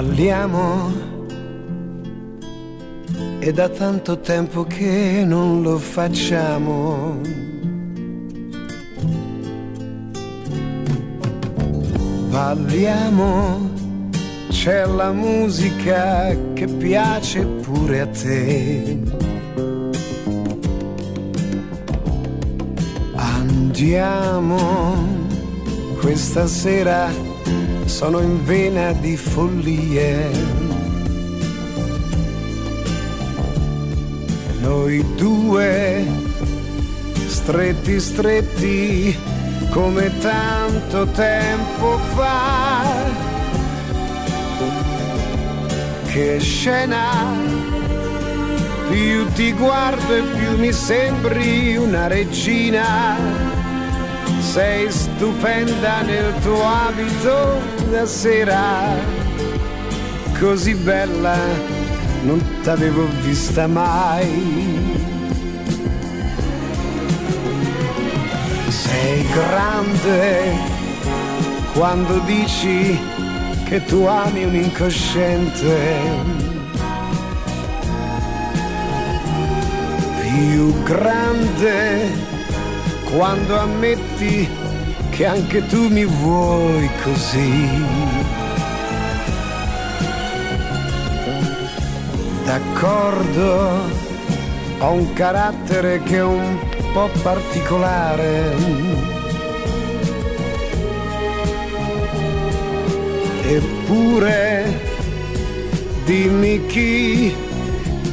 Balliamo. È da tanto tempo che non lo facciamo. Balliamo, c'è la musica che piace pure a te. Andiamo, questa sera sono in vena di follie. Noi due, stretti stretti, come tanto tempo fa. Che scena, più ti guardo e più mi sembri una regina. Sei stupenda nel tuo abito da sera, così bella non t'avevo vista mai. Sei grande quando dici che tu ami un incosciente. Più grande quando ammetti che anche tu mi vuoi così. D'accordo, ho un carattere che è un po' particolare. Eppure, dimmi chi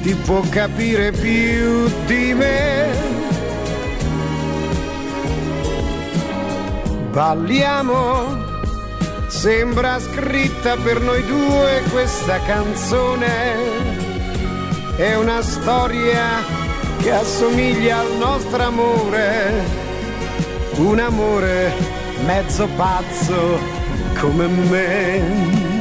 ti può capire più di me. Balliamo, sembra scritta per noi due questa canzone. È una storia che assomiglia al nostro amore, un amore mezzo pazzo come me.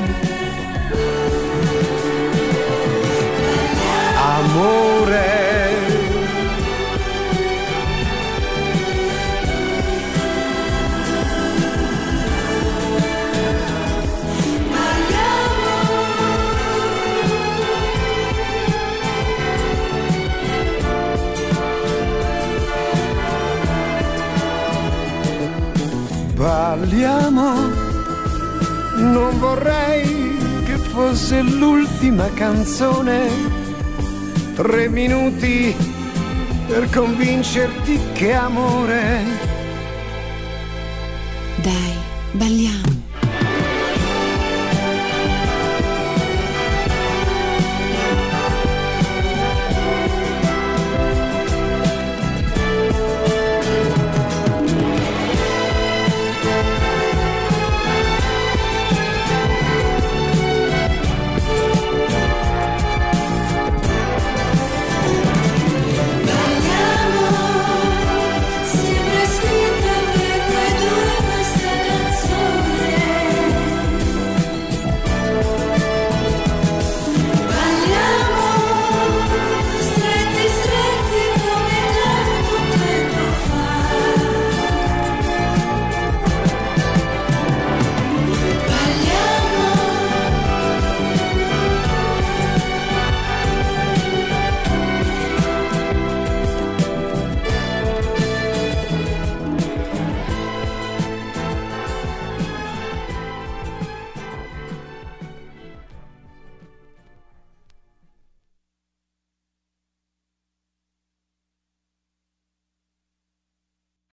Balliamo, non vorrei che fosse l'ultima canzone. Tre minuti per convincerti che amore. Dai, balliamo.